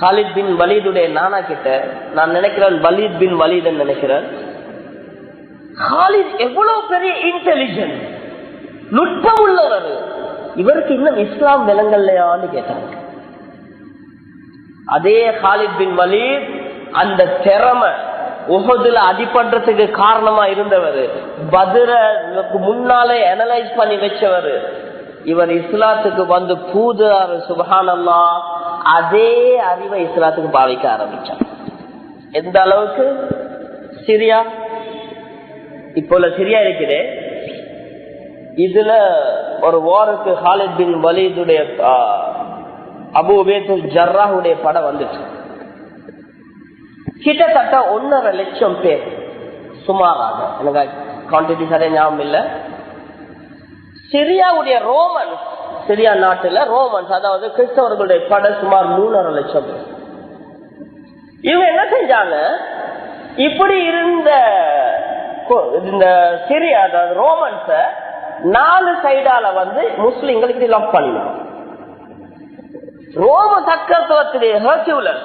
Khalid bin வலீதுடைய நானா கிட்ட நான் நினைக்கிறேன் வலீத் பின் வலீதன் நினைக்கிறேன். ஹாலித் எவ்வளவு பெரிய இன்டெலிஜென்ட் நுட்பம் உள்ளவர் இவருக்கு இன்னும் இஸ்லாம் விலங்கல்லையான்னு கேட்டாங்க. அதே ஹாலித் பின் வலீத் அந்த திறமை உகதுல அடிபடுறதுக்கு காரணமா இருந்தவர். பதிலுக்கு முன்னாலே அனலைஸ் பண்ணி வச்சவர். இவர் இஸ்லாத்துக்கு வந்து பூதுறாரு சுபஹானல்லா அதே அறிவை இஸ்லாத்துக்கு பாவிக்க ஆரம்பிச்சான் எந்த அளவுக்கு? சிரியா. இப்போ சிரியா இருக்குது. இதுல ஒரு வாருக்கு ஹாலித் பின் வலீதுடைய அபு உபேதுல் ஜர்ராஹுடைய படம் வந்துச்சு. கிட்டத்தட்ட ஒன்னரை லட்சம் பேர் சுமாராக எனக்கு குவான்டிட்டி சரியா ஞாபகம் இல்ல. சிரியாவுடைய ரோமன்ஸ் சிரியா நாட்டுல ரோமன்ஸ் அதாவது கிறிஸ்தவர்களுடைய படை சுமார் மூணரை லட்சம் இவங்க என்ன செஞ்சாங்க? இப்படி இருந்த இந்த சிரியா அதாவது ரோமன்ஸ நாலு சைடால வந்து முஸ்லிம்களுக்கு லவ் பண்ணினாங்க. ரோம சக்கரத்துவத்துடைய ஹர்கியூலஸ்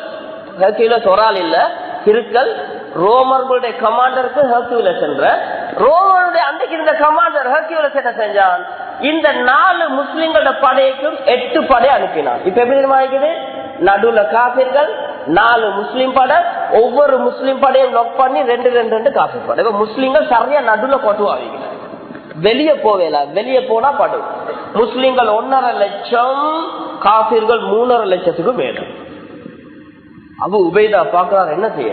ஹர்கியூலஸ் ஒரு ஆள் இல்ல கிருக்கல் ரோமர்களுடைய கமாண்டருக்கு ஹர்கியூலஸ் என்ற ரோமனுடைய அன்றைக்கு இருந்த கமாண்டர் ஹர்கியூலஸ் என்ன செஞ்சான்? இந்த நாலு முஸ்லிம்களோட படைக்கும் எட்டு படை அனுப்பினான். இப்ப எப்படி தெரியுமா நடுவுல காபிர்கள் நாலு முஸ்லீம் படை ஒவ்வொரு முஸ்லீம் படையும் லொக் பண்ணி ரெண்டு ரெண்டு ரெண்டு காபிர் படை. இப்ப முஸ்லீம்கள் சரியா நடுவுல கொட்டுவாங்க வெளியே போவேல வெளியே போனா படும் முஸ்லீம்கள் ஒன்னரை லட்சம் காபிர்கள் மூணரை லட்சத்துக்கு மேலும் அபு உபேதா பாக்குறாரு என்ன செய்ய?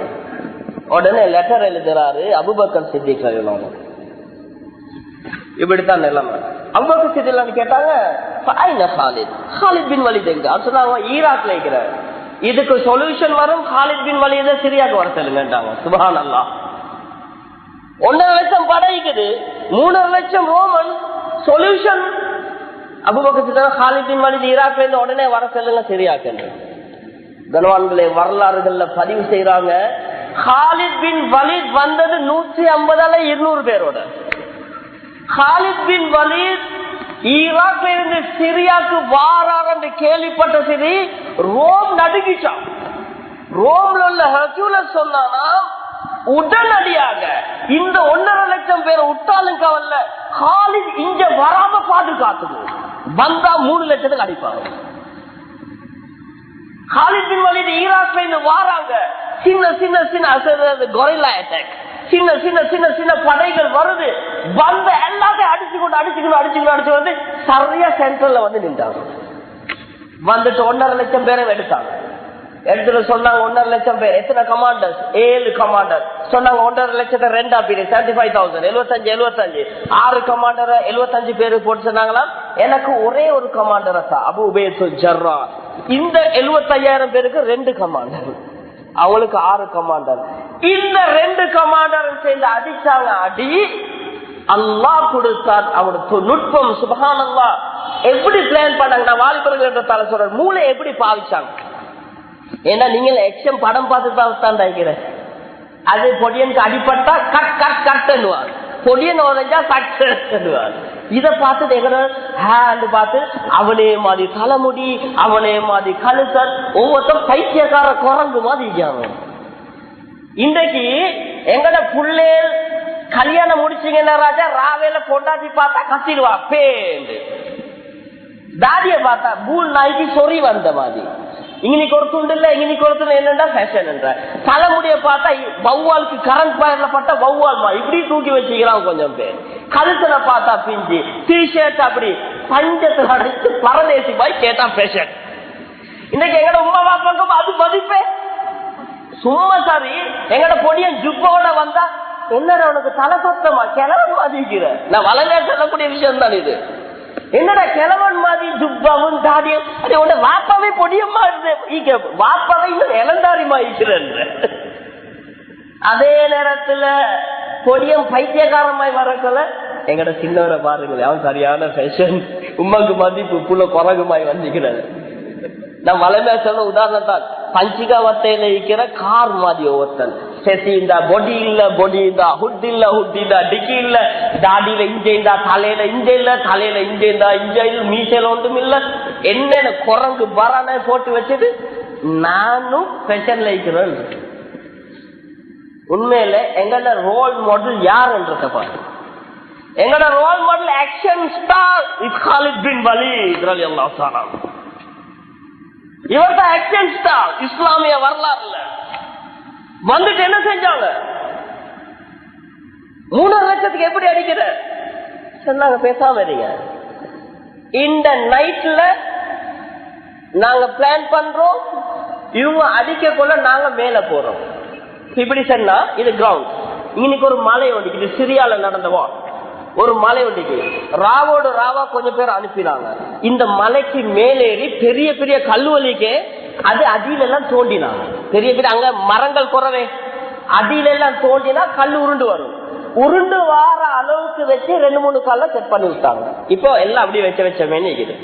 உடனே லெட்டர் எழுதுறாரு அபுபக்கர் சித்திக் இப்படித்தான் நிலைமை. அபுபக்கர் சித்திக் கேட்டாங்க ஹாலித் ஹாலித் பின் வலித் எங்க? சொன்னாங்க ஈராக்ல இருக்கிறார் இதுக்கு சொல்யூஷன் வரும் ஹாலித் பின் வலித சிரியாக்கு வர சொல்லுங்கட்டாங்க சுபஹான் அல்லா ஒன்னரை லட்சம் படைக்குது மூணரை லட்சம் ரோமன் சொல்யூஷன் அபுபக்கர் ஹாலித் பின் வலித் ஈராக்ல இருந்து உடனே வர சொல்லுங்க சிரியாக்கு கனவான்களை வரலாறுகள்ல பதிவு செய்யறாங்க ஹாலித் பின் வலித் வந்தது நூற்றி ஐம்பதால இருநூறு பேரோட. ஹாலித் பின் ஈராக்ல இருந்து சிரியாக்கு வாரார் என்று கேள்விப்பட்ட சரி ரோம் நடுங்கிச்சான் ரோம்ல உள்ள ஹர்குலஸ் சொன்னானா உடனடியாக இந்த ஒன்னரை லட்சம் பேரை விட்டாலும் கவல்ல ஹாலித் இங்க வராம பாதுகாத்துது வந்தா மூணு லட்சத்துக்கு அடிப்பாங்க. ஹாலித் பின் ஈராக்ல இருந்து வாராங்க. சின்ன சின்ன சின்ன கொரில்லா அட்டாக் சின்ன சின்ன சின்ன சின்ன படைகள் வருது. வந்த எல்லாத்தையும் அடிச்சுக்கொண்டு அடிச்சுக்கணும் அடிச்சுக்கணும் அடிச்சு வந்து சரியா சென்ட்ரல்ல வந்து நின்றாங்க. வந்துட்டு ஒன்னரை லட்சம் பேரை எடுத்தாங்க. எடுத்துட்டு சொன்னாங்க ஒன்னரை லட்சம் பேர். எத்தனை கமாண்டர்ஸ் ஏழு கமாண்டர் சொன்னாங்க ஒன்றரை லட்சத்தை ரெண்டா பிரி. செவன்டி ஃபைவ் தௌசண்ட் எழுபத்தஞ்சு எழுபத்தஞ்சு ஆறு கமாண்டர் எழுபத்தஞ்சு பேரு போட்டு சொன்னாங்களா? எனக்கு ஒரே ஒரு கமாண்டர் தான். அபு உபேசு ஜர்ரா. இந்த எழுபத்தையாயிரம் பேருக்கு ரெண்டு கமாண்டர் அவங்களுக்கு ஆறு கமாண்டர் இந்த ரெண்டு கமாண்டர் சேர்ந்து அடிச்சாங்க அடி. அல்லாஹ் கொடுத்தார். அவனுக்கு நுட்பம் சுபகான் எப்படி பிளான் பண்ணாங்க? நான் வாலிபர்கள் தலை சொல்றேன். மூளை எப்படி பாவிச்சாங்க? ஏன்னா நீங்க எக்ஷம் படம் பார்த்து தான் நினைக்கிறேன் அது பொடியனுக்கு அடிப்பட்டா கட் கட் கட்டுவார் பொடியன் உடஞ்சா கட்டுவார் இத பார்த்து எங்க ஹேண்ட் பார்த்து அவனே மாதிரி தலைமுடி அவனே மாதிரி கழுத்தல் ஒவ்வொருத்தரும் பைத்தியக்கார குரங்கு மாதிரி இருக்காங்க. இன்றைக்கு எங்கட புள்ளே கல்யாணம் முடிச்சீங்கன்னா ராஜா ராவேல பொண்டாட்டி பார்த்தா கத்திடுவா. பேண்டு. தாடிய பார்த்தா பூல் நாய்க்கு சொறி வந்த மாதிரி. இன்னைக்கு கொடுத்துண்டு இல்ல இன்னைக்கு ஒரு துண்டு என்னடா ஃபேஷன் என்ற. தலைமுடிய பார்த்தா வௌவாலுக்கு கரண்ட் பயர்ல பட்டா வௌவால்மா இப்படி தூக்கி வச்சுக்கிறான் கொஞ்சம் பேர். கழுத்துல பார்த்தா பிஞ்சு. டிஷர்ட் அப்படி பஞ்சத்துல அடிச்சு பரதேசி பாய் கேட்டா ஃபேஷன் இன்னைக்கு எங்கட உமா பாப்பாக்கும் அது மதிப்பே. சும்மா சாரி எங்கட பொடியன் ஜுப்போட வந்தா என்னடா உனக்கு தலை சத்தமா? கிளம்ப மாதிரிக்கிற. நான் வளங்க சொல்லக்கூடிய விஷயம் தான் இது. என்னடா கிழவன் மாதிரி ஜுப்பாவும் தாடியும்? அது உன்ன வாப்பாவே பொடியம்மா வாப்பாவே இன்னும் இளந்தாரிமா இருக்கிறேன் அதே நேரத்துல பொடியம் பைத்தியகாரமாய் வரக்கல எங்கட சின்னவரை பாருங்களேன் அவன் சரியான ஃபேஷன் உமாக்கு மதிப்பு புள்ள குரகுமாய் வந்துக்கிறது. நான் வளமையா சொல்ல உதாரணத்தான் பஞ்சிகா வத்தையில இருக்கிற கார் மாதிரி ஒவ்வொருத்தன். செசி இந்த பொடி இல்ல பொடி இந்த ஹுட் இல்ல ஹுட் இந்த டிக்கி இல்ல தாடியில இஞ்ச இருந்தா தலையில இஞ்ச இல்ல தலையில இஞ்ச இருந்தா இஞ்ச இல்ல மீசையில ஒன்றும் இல்ல. என்னென்ன குரங்கு பரான போட்டு வச்சது? நானும் பெஷன்ல இருக்கிறேன் உண்மையில எங்களோட ரோல் மாடல் யாருன்றத பாரு. எங்களோட role model action star is Khalid பின் வலீத் ரலியல்லாஹு தஆலா இவர்த ஆக்ஷன் ஸ்டார் இஸ்லாமிய வரலாறுல. வந்துட்டு என்ன செஞ்சாங்க? மூணரை லட்சத்துக்கு எப்படி அடிக்கிற? சொன்னாங்க பேசாம இருங்க. இந்த நைட்ல நாங்க பிளான் பண்றோம். இவங்க அடிக்க கொள்ள நாங்க மேல போறோம். இப்படி சொன்னா இது கிரவுண்ட் இன்னைக்கு ஒரு மலை ஒண்டிக்கு சிரியால நடந்தவா ஒரு மலை ஒண்டிக்கு. ராவோட ராவா கொஞ்சம் பேர் அனுப்பினாங்க. இந்த மலைக்கு மேலேறி பெரிய பெரிய கல்லுவலிக்கே அது அடியில எல்லாம் தோண்டினாங்க பெரிய பெரிய அங்க மரங்கள் குறவே எல்லாம் தோண்டினா கல் உருண்டு வரும். உருண்டு வார அளவுக்கு வச்சு ரெண்டு மூணு கால செட் பண்ணி விட்டாங்க. இப்போ எல்லாம் அப்படி வச்ச வச்சமே இருக்குது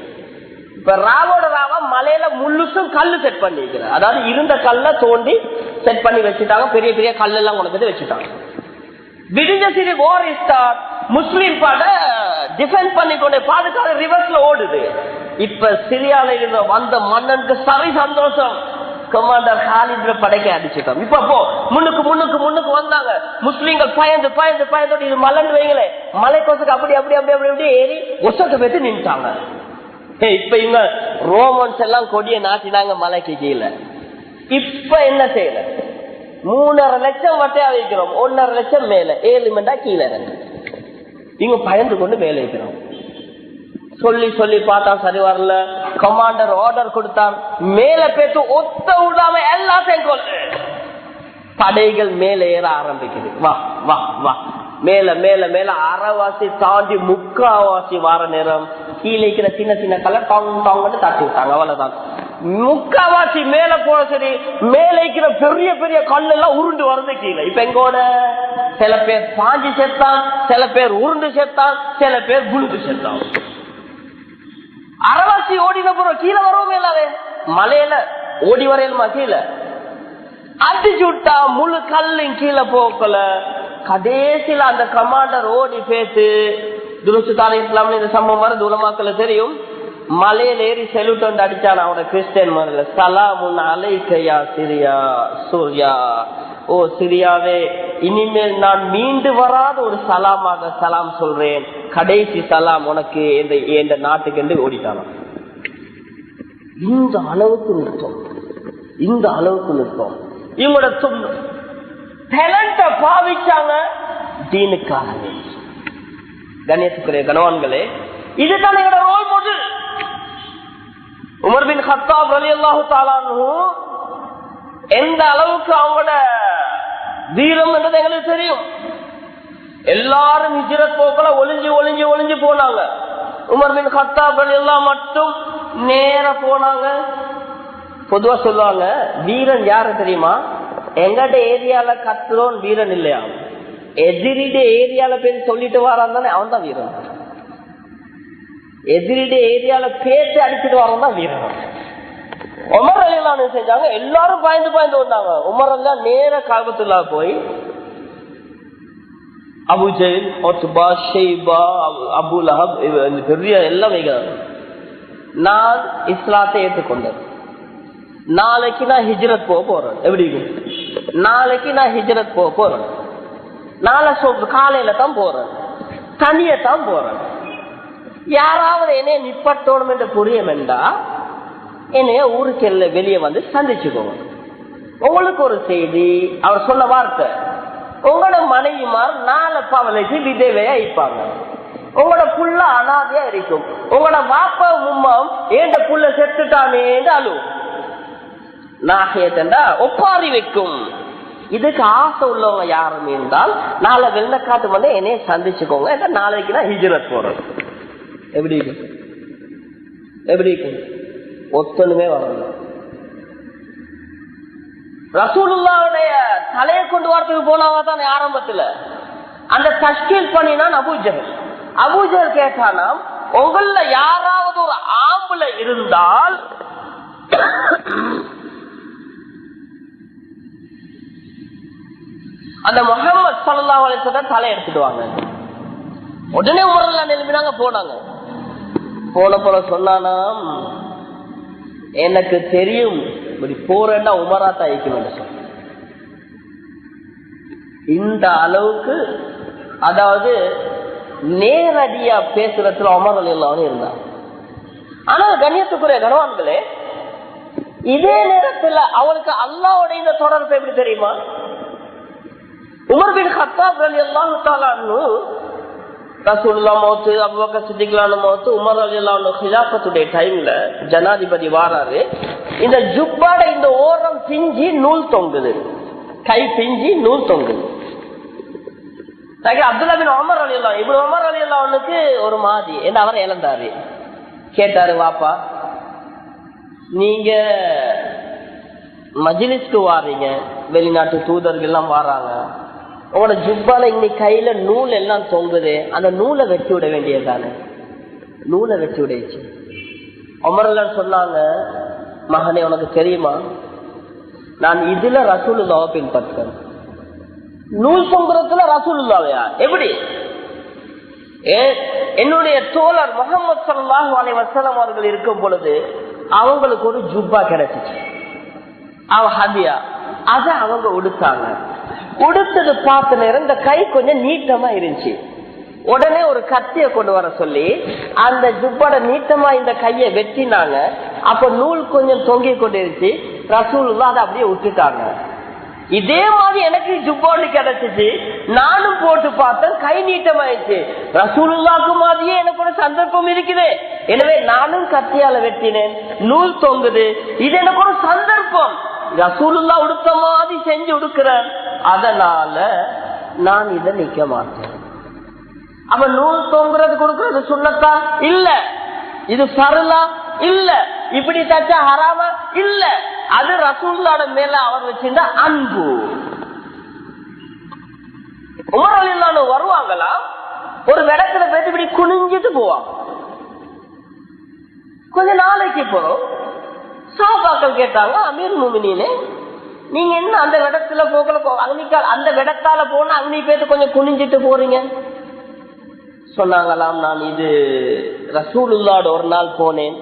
இப்ப ராவோட ராவா மலையில முள்ளுசும் கல்லு செட் பண்ணிருக்கிற அதாவது இருந்த கல்ல தோண்டி செட் பண்ணி வச்சுட்டாங்க. பெரிய பெரிய கல் எல்லாம் கொண்டு வச்சுட்டாங்க. விடிஞ்ச சிறு வார் ஸ்டார் முஸ்லீம் பட டிஃபெண்ட் பண்ணி கொண்டு பாதுகாத்து ரிவர்ஸ்ல ஓடுது. இப்ப சிரியால இருந்த வந்த மன்னனுக்கு சரி சந்தோஷம். கமாண்டர் ஹாலித்ல படைக்க அடிச்சுட்டோம். இப்ப போ முன்னுக்கு முன்னுக்கு முன்னுக்கு வந்தாங்க. முஸ்லீம்கள் பயந்து பயந்து பயந்தோடு இது மலன்னு வைங்களே. மலை கொசுக்கு அப்படி அப்படி அப்படி அப்படி அப்படி ஏறி ஒசத்தை பேத்து நின்றுட்டாங்க ஏய், இப்ப இவங்க ரோமன்ஸ் எல்லாம் கொடிய நாட்டினாங்க மலைக்கு கீழே. இப்ப என்ன செய்யல? மூணரை லட்சம் வட்டையா வைக்கிறோம். ஒன்னரை லட்சம் மேல. ஏழு மண்டா கீழே இவங்க பயந்து கொண்டு மேலே வைக்கிறோம் சொல்லி சொல்லி பார்த்தா சரி வரல. கமாண்டர் ஆர்டர் கொடுத்தான். மேல பேத்து ஒத்த விடாம எல்லாத்தையும் கொள்ளு படைகள் மேல ஏற ஆரம்பிக்குது. வா வா வா. மேல மேல மேல அரைவாசி தாண்டி முக்காவாசி வார நேரம். கீழே இருக்கிற சின்ன சின்ன கலர் டாங் டாங்னு தாட்டி விட்டாங்க. அவ்வளவுதான். முக்காவாசி மேல போன சரி மேல இருக்கிற பெரிய பெரிய கல் எல்லாம் உருண்டு வருது கீழே. இப்ப எங்கோட சில பேர் பாஞ்சி செத்தான் சில பேர் உருண்டு செத்தான் சில பேர் புழுந்து செத்தான் அரைவாசி ஓடின போறோம் கீழே வரவும் இல்லாதே மலையில ஓடி வரையலுமா கீழே? அடிச்சு விட்டா முழு கல்லும் கீழே போக்கல கடைசியில அந்த கமாண்டர் ஓடி பேத்து துருசுத்தான இஸ்லாம்னு இந்த சம்பவம் வர தூலமாக்கல தெரியும். மலையில ஏறி செலுட்டு வந்து அடிச்சான் அவனோட கிறிஸ்டியன் மலையில சலாமுன் அலைக்கையா சிரியா சூர்யா. ஓ சிரியாவே இனிமேல் நான் மீண்டு வராத ஒரு சலாமாக சலாம் சொல்றேன். கடைசி சலாம் உனக்கு இந்த நாட்டுக்கு என்று ஓடிட்டாலும் இந்த அளவுக்கு நிற்கும் இந்த அளவுக்கு நிற்கும் இவங்களோட டேலண்ட பாவிச்சாங்க தீனுக்காக கணேசுக்குரிய கணவான்களே இதுதான் எங்களோட ரோல் மாடல் உமர் பின் ஹத்தாப் ரலி அல்லாஹு தாலானு எந்த அளவுக்கு அவங்களோட வீரம் என்றது எங்களுக்கு தெரியும். எல்லாரும் ஹிஜ்ரத் போக்கல ஒளிஞ்சு ஒளிஞ்சு ஒளிஞ்சு போனாங்க. உமர் பின் ஹத்தாப் எல்லாம் மட்டும் நேர போனாங்க. பொதுவா சொல்லுவாங்க வீரன் யாரு தெரியுமா? எங்கட ஏரியால கத்துறோம் வீரன் இல்லையா? எதிரிட ஏரியால பேர் சொல்லிட்டு வரான் தானே அவன் தான் வீரன். எதிரிட ஏரியால பேத்து அடிச்சுட்டு வரான் தான் வீரன். உமர் அலிலாம் செஞ்சாங்க? எல்லாரும் பாய்ந்து பாய்ந்து வந்தாங்க. உமர் அல்லா நேர காபத்துல்லா போய் அபு ஜெயில் ஒத்துபா ஷெய்பா அபு லஹப் பெரிய எல்லாம் வைக்கிறாங்க நான் இஸ்லாத்தை ஏற்றுக்கொண்டேன். நாளைக்கு நான் ஹிஜ்ரத் போக போறேன். எப்படி? நாளைக்கு நான் ஹிஜ்ரத் போக போறேன். நாளை சொல் காலையில தான் போறேன். தனியத்தான் போறேன். யாராவது என்ன நிப்பட்டோணும் என்று புரியும் என்றா என்னைய ஊருக்கு எல்ல வெளியே வந்து சந்திச்சுக்கோங்க. உங்களுக்கு ஒரு செய்தி அவர் சொன்ன வார்த்தை. உங்களோட மனைவிமார் நாலு பவலைக்கு விதவையா இருப்பாங்க. உங்களோட புள்ள அனாதையா இருக்கும். உங்களோட வாப்பா உம்மாவும் ஏண்ட புள்ள செத்துட்டானேன்னு அழுவும். நாகியத்தண்டா ஒப்பாரி வைக்கும். இதுக்கு ஆசை உள்ளவங்க யாரும் இருந்தால் நாளை வெள்ளக்காட்டு வந்து என்னைய சந்திச்சுக்கோங்க. நாளைக்கு நான் ஹிஜரத் போறேன். எப்படி இருக்கும் எப்படி இருக்கும் ஒத்தனுமே வரல. ரசூலுல்லாவுடைய தலையை கொண்டு வரத்துக்கு போனாவா தானே ஆரம்பத்துல? அந்த தஷ்கீல் பண்ணினான் அபூஜகல் அபூஜகல் கேட்டானாம் உங்கள யாராவது ஒரு ஆம்புல இருந்தால் அந்த முகமது சல்லா அலிசத தலை எடுத்துடுவாங்க உடனே உமரெல்லாம் நிலம்பினாங்க போனாங்க. போன போல சொன்னானாம் எனக்கு தெரியும். இப்படி போறேன்னா உமரா ஐக்கணும் சொல்ல இந்த அளவுக்கு அதாவது நேரடியா பேசுறதுல அமர்கள் அலி அல்லாவும் இருந்தாங்க ஆனா கண்ணியத்துக்குரிய கனவான்களே இதே நேரத்துல அவளுக்கு அல்லாவோட இந்த தொடர்பு எப்படி தெரியுமா? உமர்பின் ஹத்தாப் அலி அல்லாஹு ரசூல்லா மௌத்து அபுபக்கர் சித்திகளான மௌத்து உமர் அலி ஹிலாபத்துடைய டைம்ல ஜனாதிபதி வாராரு. இந்த ஜுப்பாட இந்த ஓரம் பிஞ்சி நூல் தொங்குது. கை பிஞ்சி நூல் தொங்குது. அப்துல்லா பின் உமர் அலி அல்லா இப்படி உமர் அலி அல்லாவுக்கு ஒரு மாதிரி என்ன அவர் இழந்தாரு? கேட்டாரு வாப்பா நீங்க மஜிலிஸ்க்கு வாரீங்க வெளிநாட்டு தூதர்கள் எல்லாம் வாராங்க. உங்களோட ஜுப்பால இன்னைக்கு கையில நூல் எல்லாம் தொங்குது. அந்த நூலை வெட்டி விட வேண்டியதுதானே? நூலை வெட்டி விடைச்சு. அமரெல்லாம் சொன்னாங்க மகனே உனக்கு தெரியுமா? நான் இதுல ரசூலுல்லாவை பின்பற்றேன் நூல் தொங்குறதுல ரசூலுல்லாவையா? எப்படி? என்னுடைய தோழர் முகமது சல்லாஹ் அலை வசலம் அவர்கள் இருக்கும் பொழுது அவங்களுக்கு ஒரு ஜுப்பா கிடைச்சிச்சு. அவ ஹதியா. அதை அவங்க உடுத்தாங்க. கொடுத்தது பார்த்த நேரம் இந்த கை கொஞ்சம் நீட்டமா இருந்துச்சு. உடனே ஒரு கத்திய கொண்டு வர சொல்லி அந்த ஜுப்பட நீட்டமா இந்த கையை வெட்டினாங்க. அப்ப நூல் கொஞ்சம் தொங்கி கொண்டு இருந்துச்சு ரசூல் அதை அப்படியே விட்டுட்டாங்க. இதே மாதிரி எனக்கு ஜுப்பாடு கிடைச்சிச்சு. நானும் போட்டு பார்த்தேன் கை நீட்டமாயிடுச்சு. ரசூலுல்லாக்கு மாதிரியே எனக்கு ஒரு சந்தர்ப்பம் இருக்குது. எனவே நானும் கத்தியால வெட்டினேன். நூல் தொங்குது. இது எனக்கு ஒரு சந்தர்ப்பம். ரசூலுல்லா உடுத்த மாதிரி செஞ்சு உடுக்கிறேன் அதனால நான் இதை நிக்க மாட்டேன். அவ நூல் தொங்குறது கொடுக்கறது சுண்ணத்தா? இல்ல. இது சருளா? இல்ல. இப்படி தச்சா ஹராமா? இல்ல. அது ரசூல்லோட மேல அவர் வச்சிருந்த அன்பு. உமர் வருவாங்களா? ஒரு இடத்துல போயிட்டு இப்படி குனிஞ்சிட்டு போவாங்க. கொஞ்ச நாளைக்கு போறோம். சாபாக்கள் கேட்டாங்க அமீர் முமினே நீங்க என்ன அந்த இடத்துல போகல அக்னிக்கால் அந்த இடத்தால போனா அக்னி பேத்து கொஞ்சம் குனிஞ்சிட்டு போறீங்க? சொன்னாங்களாம் நான் இது ரசூலுல்லாட ஒரு நாள் போனேன்.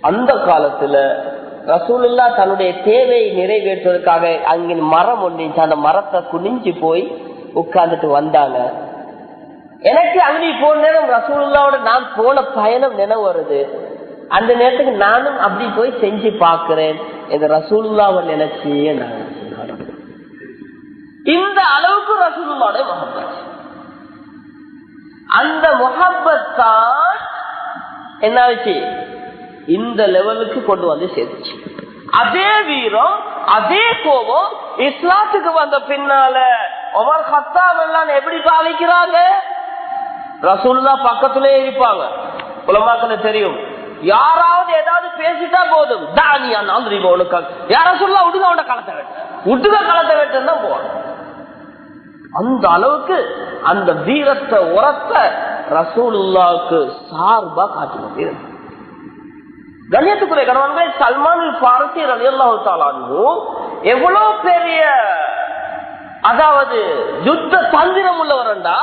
அந்த காலத்துல ரசூலுல்லா தன்னுடைய தேவையை நிறைவேற்றுவதற்காக அங்கே மரம் ஒன்று அந்த மரத்தை குனிஞ்சு போய் உட்கார்ந்துட்டு வந்தாங்க. எனக்கு அங்கே போன நேரம் ரசூலுல்லாவோட நான் போன பயணம் நினைவு வருது. அந்த நேரத்துக்கு நானும் அப்படி போய் செஞ்சு பார்க்கிறேன். இந்த நினைச்சியே நினைச்சு இந்த அளவுக்கு ரசூலுல்லாவோட மகப்பத் அந்த முகப்பத் தான் என்ன ஆச்சு? இந்த லெவலுக்கு கொண்டு வந்து சேர்த்துச்சு. அதே வீரம் அதே கோபம் இஸ்லாத்துக்கு வந்த பின்னால ஒவ்வொரு ஹத்தாம் எல்லாம் எப்படி பாவிக்கிறாங்க? ரசூல்லா பக்கத்திலே இருப்பாங்க. உலமாக்கள் தெரியும். யாராவது ஏதாவது பேசிட்டா போதும். தானியா நாந்திரி உனக்கு யாரா சொல்ல விடுங்க அவன தான் அந்த அளவுக்கு அந்த வீரத்தை உரத்த ரசூலுல்லாவுக்கு சார்பா காட்டி கொண்டிருந்தார் கண்ணியத்துக்குரிய கணவன்களை சல்மான் பாரசி ரலியல்லாஹு எவ்வளவு பெரிய அதாவது யுத்த தந்திரம் உள்ளவர்டா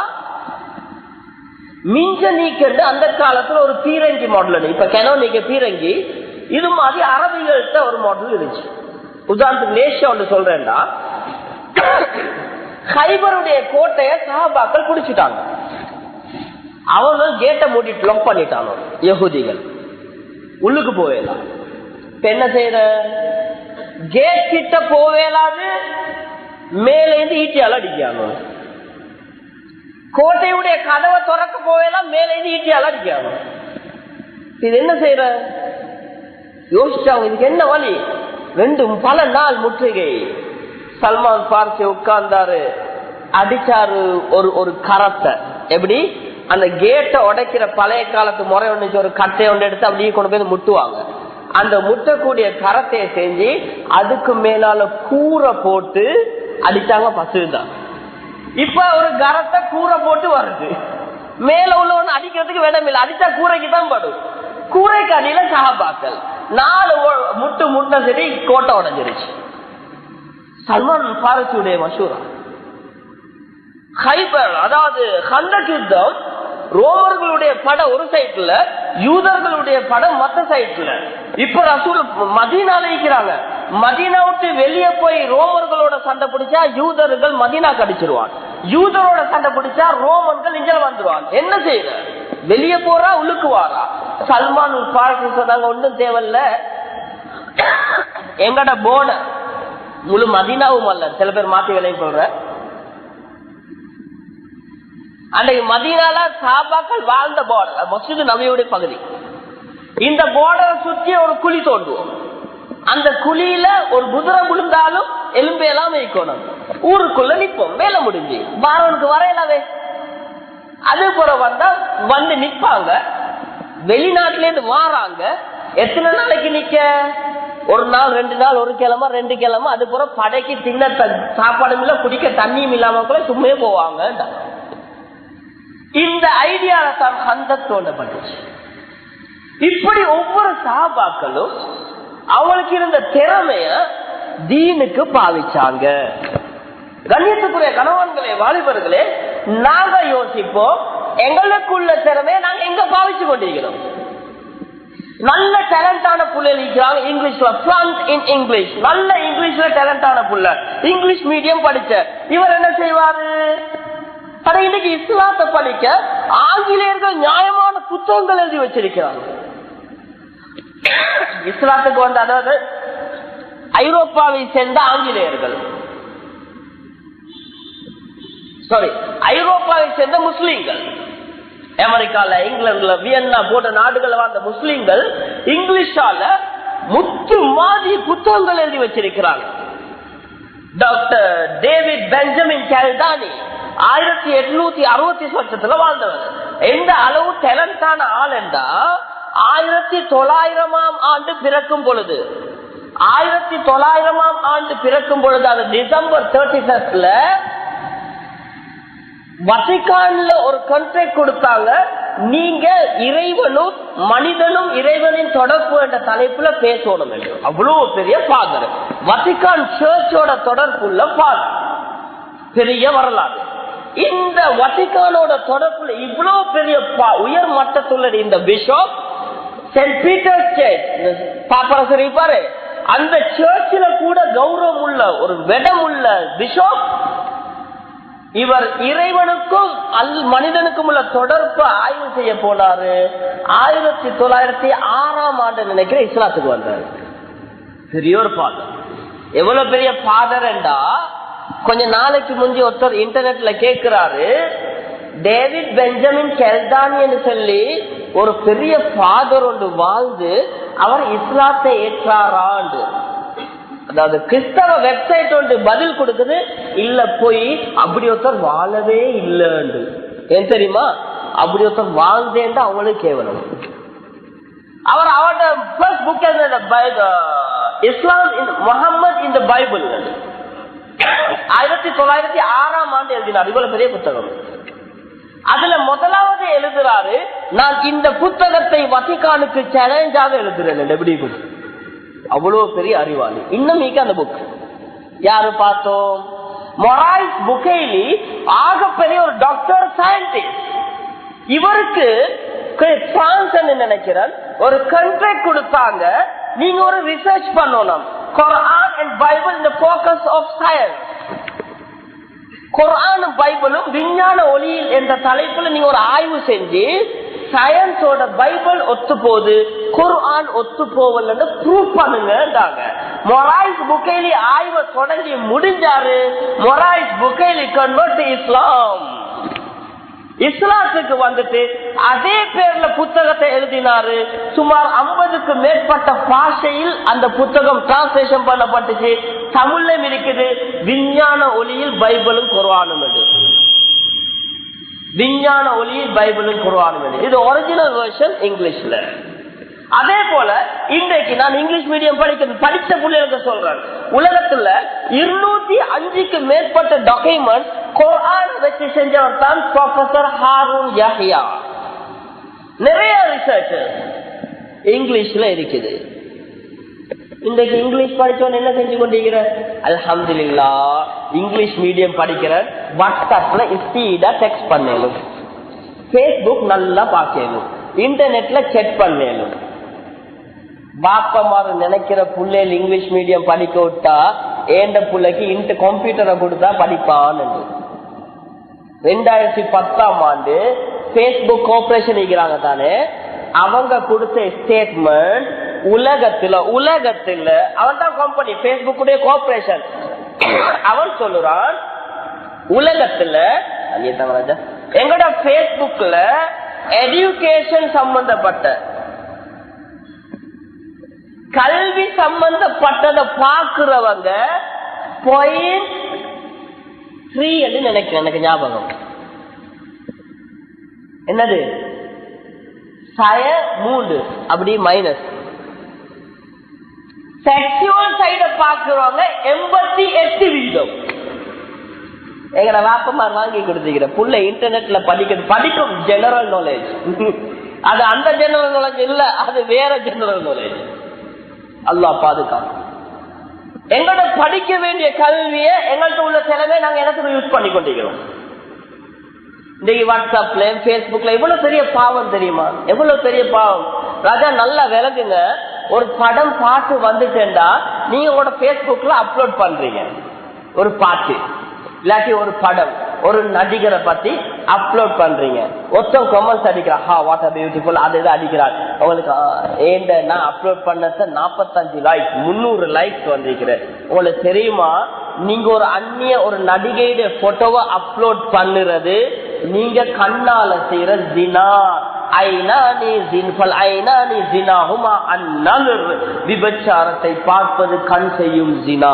மிஞ்ச நீக்கண்டு அந்த காலத்துல ஒரு பீரங்கி மாடல் இப்ப கெனோ நீக்க பீரங்கி இது மாதிரி அரபிகள்கிட்ட ஒரு மாடல் இருந்துச்சு. உதாரணத்துக்கு நேஷா ஒன்று சொல்றேன்டா. ஹைபருடைய கோட்டைய சஹாபாக்கள் குடிச்சிட்டாங்க அவங்க கேட்டை மூடிட்டு லொக் பண்ணிட்டானோ யகுதிகள். உள்ளுக்கு போவேலாம் இப்ப என்ன செய்யற? கேட் கிட்ட போவேலாது மேலேந்து ஈட்டியால அடிக்கிறாங்க. கோட்டையுடைய கதவை திறக்க போவேலாம் மேலே ஈட்டி அடிக்காங்க இது என்ன செய்யற யோசிச்சாங்க இதுக்கு என்ன வழி? ரெண்டும் பல நாள் முற்றுகை. சல்மான் பார்த்து உட்கார்ந்தாரு அடிச்சாரு ஒரு ஒரு கரத்தை. எப்படி? அந்த கேட்டை உடைக்கிற பழைய காலத்து முறை ஒன்று ஒரு கட்டை ஒன்று எடுத்து அப்படியே கொண்டு போய் முட்டுவாங்க. அந்த முட்டக்கூடிய கரத்தையை செஞ்சு அதுக்கு மேலால கூரை போட்டு அடிச்சாங்க பசுதான் இப்ப ஒரு கரத்தை கூரை போட்டு வருது. மேல உள்ளவன் அடிக்கிறதுக்கு வேடம் இல்லை. அடிச்சா கூரைக்கு தான் படும். கூரைக்கு அடியில சகாபாக்கள் நாலு முட்டு முட்டை சரி கோட்டை உடஞ்சிருச்சு. சல்மான் பாரசியுடைய மசூரா. ஹைபர் அதாவது ஹந்தக் யுத்தம் ரோமர்களுடைய படம் ஒரு சைட்ல யூதர்களுடைய படம் மத்த சைட்ல இப்ப ரசூல் மதீனால இருக்கிறாங்க. மதீனா விட்டு வெளியே போய் ரோமர்களோட சண்டை பிடிச்சா யூதர்கள் மதீனா கடிச்சிருவாங்க யூதரோட சண்டை பிடிச்சா ரோமன்கள் இங்க வந்துருவாங்க. என்ன செய்யற? வெளியே போறா உழுக்குவாரா சல்மான் பாடத்தில் சொன்னாங்க ஒன்றும் தேவையில்ல. எங்கட போன? முழு மதீனாவும் அல்ல. சில பேர் மாத்தி விலை சொல்ற அன்றைக்கு மதீனால சாபாக்கள் வாழ்ந்த போர்டர் மசூது நபியுடைய பகுதி. இந்த போர்டரை சுற்றி ஒரு குழி தோண்டுவோம். அந்த குழியில ஒரு குதிரை விழுந்தாலும் எலும்பையெல்லாம் எல்லாம் வைக்கணும் ஊருக்குள்ள நிப்போம் வேலை முடிஞ்சு. பாரவனுக்கு வரையலாவே அது போல வந்தா வந்து நிப்பாங்க. வெளிநாட்டுல இருந்து வாராங்க. எத்தனை நாளைக்கு நிக்க? ஒரு நாள் ரெண்டு நாள் ஒரு கிழமை ரெண்டு கிழமை. அது போல படைக்கு தின்ன சாப்பாடும் இல்ல குடிக்க தண்ணியும் இல்லாம கூட சும்மையே போவாங்க இந்த ஐடியால தான் அந்த தோண்டப்பட்டுச்சு இப்படி ஒவ்வொரு சாபாக்களும் அவங்களுக்கு இருந்த திறமைய தீனுக்கு பாவிச்சாங்க. கண்ணியத்துக்குரிய கணவன்களே வாலிபர்களே நாங்க யோசிப்போம். எங்களுக்குள்ள திறமையை நாங்க எங்க பாவிச்சு கொண்டிருக்கிறோம்? நல்ல டேலண்டான புள்ள இருக்கிறாங்க இங்கிலீஷ்ல பிளான்ட் இன் இங்கிலீஷ் நல்ல இங்கிலீஷ்ல டேலண்டான புள்ள. இங்கிலீஷ் மீடியம் படிச்ச. இவர் என்ன செய்வாரு? இன்னைக்கு இஸ்லாத்தை படிக்க ஆங்கிலேயர்கள் நியாயமான புத்தகங்கள் எழுதி வச்சிருக்கிறாங்க. இஸ்லாத்துக்கு வந்த அதாவது ஐரோப்பாவை சேர்ந்த ஆங்கிலேயர்கள். சாரி ஐரோப்பாவை சேர்ந்த முஸ்லீம்கள். அமெரிக்கால இங்கிலாந்துல வியன்னா போன்ற நாடுகள் வாழ்ந்த முஸ்லீம்கள் இங்கிலீஷால முத்து மாதிரி புத்தகங்கள் எழுதி வச்சிருக்கிறாங்க. டாக்டர் டேவிட் பெஞ்சமின் கேல்டானி ஆயிரத்தி எட்நூத்தி அறுபத்தி வருஷத்துல வாழ்ந்தவர். எந்த அளவு டேலண்டான ஆள் என்றா ஆயிரத்தி தொள்ளாயிரமாம் ஆண்டு பிறக்கும் பொழுது ஆயிரத்தி தொள்ளாயிரமாம் ஆண்டு பிறக்கும் பொழுது அது டிசம்பர் தேர்ட்டி ஃபர்ஸ்ட்ல வசிகான்ல ஒரு கான்ட்ராக்ட் கொடுத்தாங்க. நீங்க இறைவனும் மனிதனும் இறைவனின் தொடர்பு என்ற தலைப்புல பேசணும் என்று அவ்வளவு பெரிய ஃபாதர் வசிகான் சர்ச்சோட தொடர்புள்ள ஃபாதர் பெரிய வரலாறு. இந்த வசிகானோட தொடர்புல இவ்வளவு பெரிய பா- உயர் மட்டத்துள்ள இந்த பிஷப் சென்ட் பீட்டர் சர்ச் பாப்பரசர் இருப்பாரு அந்த சர்ச்சில கூட கௌரவம் உள்ள ஒரு வெடம் உள்ள பிஷப் இவர் இறைவனுக்கும் அல் மனிதனுக்கும் உள்ள தொடர்பு ஆய்வு செய்ய போனாரு. ஆயிரத்தி தொள்ளாயிரத்தி ஆறாம் ஆண்டு நினைக்கிற இஸ்லாத்துக்கு வந்தாரு. பெரியோர் ஒரு ஃபாதர் எவ்வளவு பெரிய ஃபாதர் என்றா கொஞ்ச நாளைக்கு முந்தி ஒருத்தர் இன்டர்நெட்ல கேட்கிறாரு டேவிட் பெஞ்சமின் கெல்தானின்னு சொல்லி ஒரு பெரிய ஃபாதர் ஒன்று வாழ்ந்து அவர் இஸ்லாத்தை ஏற்றாராண்டு. அதாவது கிறிஸ்தவ வெப்சைட் ஒன்று பதில் கொடுக்குது. இல்ல போய் அப்படி ஒருத்தர் வாழவே இல்லைன்னு. ஏன் தெரியுமா? அப்படி ஒருத்தர் வாழ்ந்தேன்ட்டு அவங்களுக்கு கேவலம். அவர் அவரோட ஃபர்ஸ்ட் புக் இஸ்லாம் முகமது இந்த பைபிள் ஆயிரத்தி தொள்ளாயிரத்தி ஆறாம் ஆண்டு எழுதினார். இவ்வளவு பெரிய புத்தகம். அதுல முதலாவது எழுதுறாரு நான் இந்த புத்தகத்தை வசிகானுக்கு சேலஞ்சாக எழுதுறேன். எப்படி அவ்வளோ அவ்வளவு பெரிய அறிவாளி. இன்னும் மீக்க அந்த புக் யாரு பார்த்தோம்? மொராய்ஸ் புகேலி ஆகப்பெரிய ஒரு டாக்டர் சயின்டிஸ்ட் இவருக்கு பிரான்ஸ் நினைக்கிறேன் ஒரு கண்ட்ராக்ட் கொடுத்தாங்க. நீங்க ஒரு ரிசர்ச் பண்ணணும். குரான் அண்ட் பைபிள் இந்த போக்கஸ் ஆஃப் சயன்ஸ் குரானும் பைபிளும் விஞ்ஞான ஒளியில் என்ற தலைப்புல நீங்க ஒரு ஆய்வு செஞ்சு சயின்ஸோட பைபிள் ஒத்து போகுது குர்ஆன் ஒத்து போவலன்னு ப்ரூவ் பண்ணுங்கன்றாங்க. மொராய்ஸ் புகைலி ஆய்வை தொடங்கி முடிஞ்சாரு மொராய்ஸ் புகைலி கன்வெர்ட் இஸ்லாம் இஸ்லாத்துக்கு வந்துட்டு அதே பேர்ல புத்தகத்தை எழுதினாரு. சுமார் ஐம்பதுக்கு மேற்பட்ட பாஷையில் அந்த புத்தகம் டிரான்ஸ்லேஷன் பண்ணப்பட்டுச்சு. தமிழ்ல இருக்குது விஞ்ஞான ஒளியில் பைபிளும் குர்ஆனும் அது. விஞ்ஞான ஒளி பைபிளும் குருவானும் இது ஒரிஜினல் வேர்ஷன் இங்கிலீஷ்ல. அதே போல இன்றைக்கு நான் இங்கிலீஷ் மீடியம் படிக்கிறது படித்த பிள்ளைகளுக்கு சொல்றேன். உலகத்துல இருநூத்தி அஞ்சுக்கு மேற்பட்ட டாக்குமெண்ட் குரான் வச்சு செஞ்சவர் தான் ப்ரொஃபசர் ஹாரூன் யஹ்யா. நிறைய ரிசர்ச் இங்கிலீஷ்ல இருக்குது. இன்றைக்கு இங்கிலீஷ் படிச்சவன் என்ன செஞ்சு கொண்டிருக்கிற அலமதுல்லா இங்கிலீஷ் மீடியம் படிக்கிற வாட்ஸ்அப்ல ஸ்பீடா டெக்ஸ்ட் பண்ணணும் பேஸ்புக் நல்லா பார்க்கணும் இன்டர்நெட்ல செக் பண்ணணும் பாப்பமார நினைக்கிற புள்ளைகள் இங்கிலீஷ் மீடியம் படிக்க விட்டா ஏண்ட பிள்ளைக்கு இன்ட் கம்ப்யூட்டரை கொடுத்தா படிப்பான்னு. ரெண்டாயிரத்தி பத்தாம் ஆண்டு பேஸ்புக் கோஆபரேஷன் இருக்கிறாங்க தானே அவங்க கொடுத்த ஸ்டேட்மெண்ட் உலகத்துல உலகத்துல அவன் தான் கம்பெனி பேஸ்புக் கோஆபரேஷன் அவன் சொல்லுறான் உலகத்துல ராஜா, எங்கட பேஸ்புக்ல எஜுகேஷன் சம்பந்தப்பட்ட கல்வி சம்பந்தப்பட்டதை பாக்குறவங்க பாயிண்ட் த்ரீ என்று நினைக்கிறேன் எனக்கு ஞாபகம். என்னது? சய மூன்று அப்படி மைனஸ் செக்ஷுவல் சைட பாக்குறவங்க எண்பத்தி எட்டு வீதம். எங்களை வாப்பமார் வாங்கி கொடுத்துக்கிற புள்ள இன்டர்நெட்ல படிக்கிறது படிக்கும் ஜெனரல் நாலேஜ் அது அந்த ஜெனரல் நாலேஜ் இல்ல அது வேற ஜெனரல் நாலேஜ் அல்லா பாதுகாப்பு எங்களோட படிக்க வேண்டிய கல்வியை எங்கள்கிட்ட உள்ள செலவே நாங்க எனக்கு யூஸ் பண்ணி கொண்டிருக்கிறோம். இன்னைக்கு வாட்ஸ்அப்ல பேஸ்புக்ல எவ்வளவு பெரிய பாவம் தெரியுமா? எவ்வளவு பெரிய பாவம்? ராஜா நல்லா விளக்குங்க. ஒரு படம் பாட்டு வந்துட்டேன்டா நீங்க உங்களோட பேஸ்புக்ல அப்லோட் பண்றீங்க. ஒரு பாட்டு இல்லாட்டி ஒரு படம் ஒரு நடிகரை பத்தி அப்லோட் பண்றீங்க. ஒருத்தன் கொமெண்ட்ஸ் அடிக்கிறான் ஹா வாட் பியூட்டிஃபுல் அது இது அடிக்கிறான். உங்களுக்கு ஏண்ட நான் அப்லோட் பண்ணத நாற்பத்தஞ்சு லைக் முந்நூறு லைக்ஸ் வந்திருக்கிறேன் உங்களுக்கு தெரியுமா? நீங்க ஒரு அந்நிய ஒரு நடிகையுடைய போட்டோவை அப்லோட் பண்ணுறது நீங்க கண்ணால செய்யற தினா. ஐநானி ஜின்ஃபல் ஐநானி ஜினாஹுமா அந்நல் விபச்சாரத்தை பார்ப்பது கண் செய்யும் ஜினா.